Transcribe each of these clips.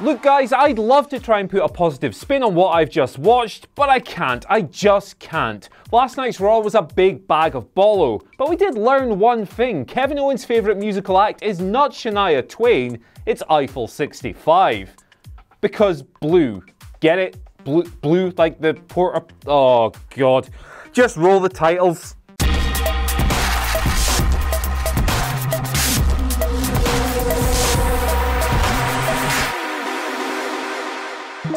Look guys, I'd love to try and put a positive spin on what I've just watched, but I can't. I just can't. Last night's Raw was a big bag of bolo, but we did learn one thing. Kevin Owens' favourite musical act is not Shania Twain, it's Eiffel 65. Because blue. Get it? Blue, blue like the port. Oh god. Just roll the titles.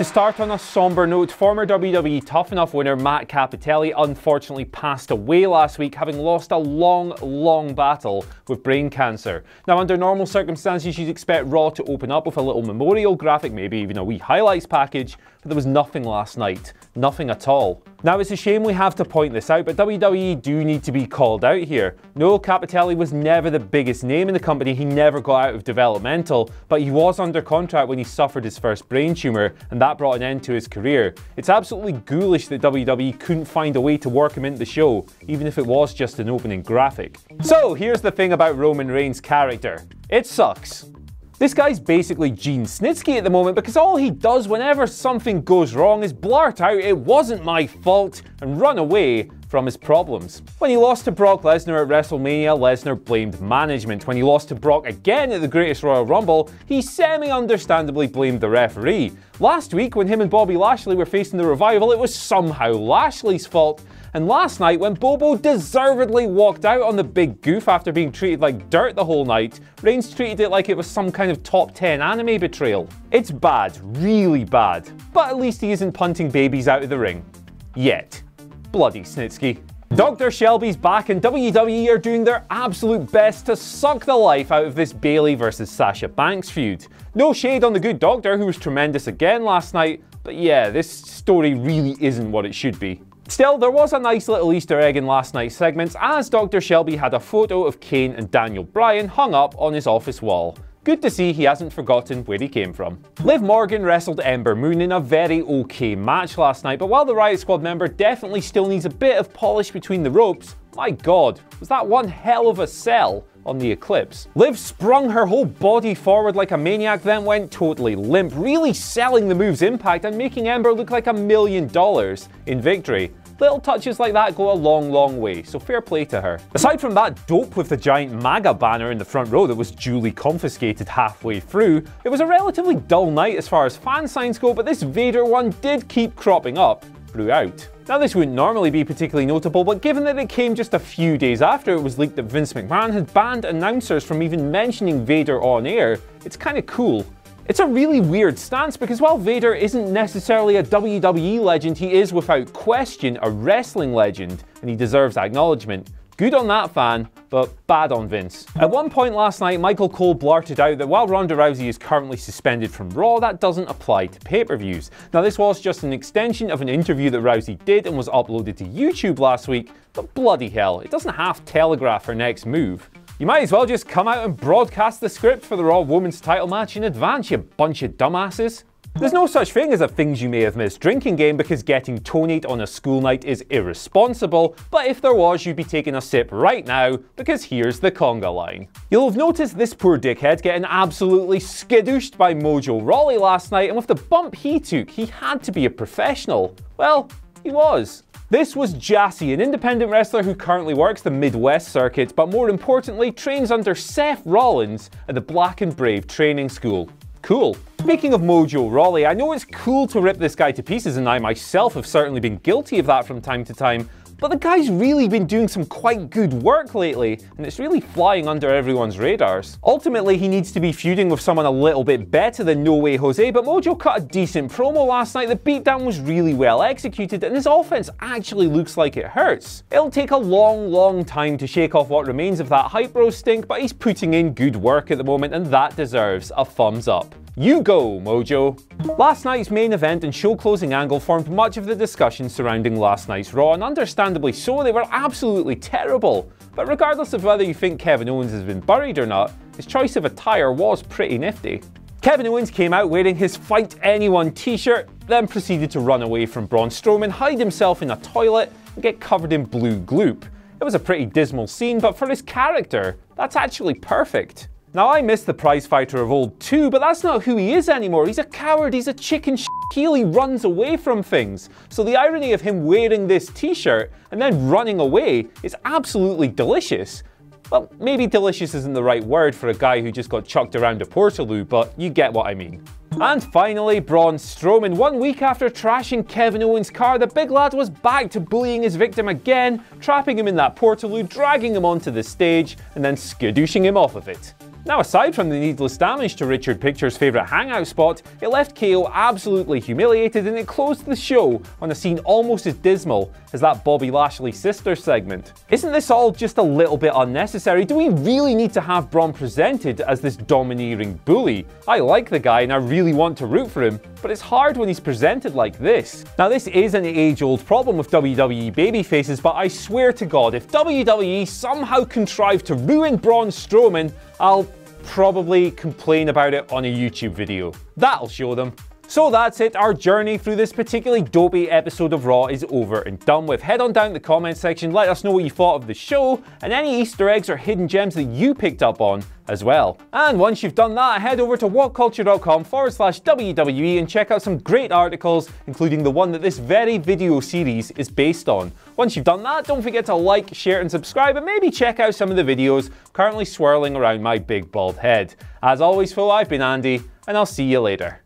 To start on a somber note, former WWE Tough Enough winner Matt Cappotelli unfortunately passed away last week, having lost a long, long battle with brain cancer. Now, under normal circumstances, you'd expect Raw to open up with a little memorial graphic, maybe even a wee highlights package, but there was nothing last night. Nothing at all. Now, it's a shame we have to point this out, but WWE do need to be called out here. Noel Cappotelli was never the biggest name in the company, he never got out of developmental, but he was under contract when he suffered his first brain tumour, and that brought an end to his career. It's absolutely ghoulish that WWE couldn't find a way to work him into the show, even if it was just an opening graphic. So, here's the thing about Roman Reigns' character. It sucks. This guy's basically Gene Snitsky at the moment because all he does whenever something goes wrong is blurt out it wasn't my fault and run away from his problems. When he lost to Brock Lesnar at WrestleMania, Lesnar blamed management. When he lost to Brock again at the Greatest Royal Rumble, he semi-understandably blamed the referee. Last week, when him and Bobby Lashley were facing the revival, it was somehow Lashley's fault. And last night, when Bobo deservedly walked out on the big goof after being treated like dirt the whole night, Reigns treated it like it was some kind of top 10 anime betrayal. It's bad, really bad. But at least he isn't punting babies out of the ring. Yet. Bloody Snitsky. Dr. Shelby's back and WWE are doing their absolute best to suck the life out of this Bayley versus Sasha Banks feud. No shade on the good doctor who was tremendous again last night, but yeah, this story really isn't what it should be. Still, there was a nice little Easter egg in last night's segments as Dr. Shelby had a photo of Kane and Daniel Bryan hung up on his office wall. Good to see he hasn't forgotten where he came from. Liv Morgan wrestled Ember Moon in a very okay match last night, but while the Riot Squad member definitely still needs a bit of polish between the ropes, my god, was that one hell of a sell on the Eclipse. Liv sprung her whole body forward like a maniac, then went totally limp, really selling the move's impact and making Ember look like a million dollars in victory. Little touches like that go a long, long way, so fair play to her. Aside from that dope with the giant MAGA banner in the front row that was duly confiscated halfway through, it was a relatively dull night as far as fan signs go, but this Vader one did keep cropping up throughout. Now this wouldn't normally be particularly notable, but given that it came just a few days after it was leaked that Vince McMahon had banned announcers from even mentioning Vader on air, it's kinda cool. It's a really weird stance because while Vader isn't necessarily a WWE legend, he is without question a wrestling legend, and he deserves acknowledgement. Good on that fan, but bad on Vince. At one point last night, Michael Cole blurted out that while Ronda Rousey is currently suspended from Raw, that doesn't apply to pay-per-views. Now this was just an extension of an interview that Rousey did and was uploaded to YouTube last week, but bloody hell, it doesn't half telegraph her next move. You might as well just come out and broadcast the script for the Raw Women's title match in advance, you bunch of dumbasses. There's no such thing as a things you may have missed drinking game because getting tonate on a school night is irresponsible, but if there was, you'd be taking a sip right now because here's the conga line. You'll have noticed this poor dickhead getting absolutely skidooshed by Mojo Rawley last night, and with the bump he took, he had to be a professional. Well, he was. This was Jassy, an independent wrestler who currently works the Midwest circuit, but more importantly, trains under Seth Rollins at the Black and Brave Training School. Cool. Speaking of Mojo Rawley, I know it's cool to rip this guy to pieces, and I myself have certainly been guilty of that from time to time, but the guy's really been doing some quite good work lately, and it's really flying under everyone's radars. Ultimately, he needs to be feuding with someone a little bit better than No Way Jose, but Mojo cut a decent promo last night. The beatdown was really well executed, and his offense actually looks like it hurts. It'll take a long, long time to shake off what remains of that hype bro stink, but he's putting in good work at the moment, and that deserves a thumbs up. You go, Mojo! Last night's main event and show closing angle formed much of the discussion surrounding last night's Raw, and understandably so, they were absolutely terrible. But regardless of whether you think Kevin Owens has been buried or not, his choice of attire was pretty nifty. Kevin Owens came out wearing his Fight Anyone t-shirt, then proceeded to run away from Braun Strowman, hide himself in a toilet, and get covered in blue gloop. It was a pretty dismal scene, but for his character, that's actually perfect. Now, I miss the prize fighter of old too, but that's not who he is anymore. He's a coward, he's a chicken heel, he runs away from things. So the irony of him wearing this t-shirt and then running away is absolutely delicious. Well, maybe delicious isn't the right word for a guy who just got chucked around a Portaloo, but you get what I mean. And finally, Braun Strowman. One week after trashing Kevin Owens' car, the big lad was back to bullying his victim again, trapping him in that Portaloo, dragging him onto the stage, and then skadooshing him off of it. Now, aside from the needless damage to Richard Picture's favourite hangout spot, it left KO absolutely humiliated and it closed the show on a scene almost as dismal as that Bobby Lashley sister segment. Isn't this all just a little bit unnecessary? Do we really need to have Braun presented as this domineering bully? I like the guy and I really want to root for him, but it's hard when he's presented like this. Now, this is an age-old problem with WWE babyfaces, but I swear to God, if WWE somehow contrived to ruin Braun Strowman, I'll probably complain about it on a YouTube video. That'll show them. So that's it, our journey through this particularly dopey episode of Raw is over and done with. Head on down to the comment section, let us know what you thought of the show, and any Easter eggs or hidden gems that you picked up on as well. And once you've done that, head over to whatculture.com forward slash WWE and check out some great articles, including the one that this very video series is based on. Once you've done that, don't forget to like, share, and subscribe, and maybe check out some of the videos currently swirling around my big bald head. As always, Phil, I've been Andy, and I'll see you later.